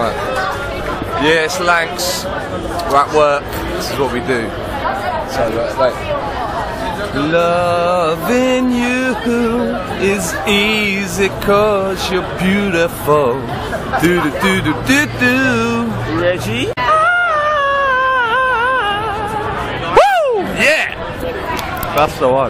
Right. Yeah, it's Lanks. We're at work. This is what we do. So, like, wait. Loving you is easy cause you're beautiful. Do do do do do do. Reggie? Ah. Woo! Yeah! That's the one.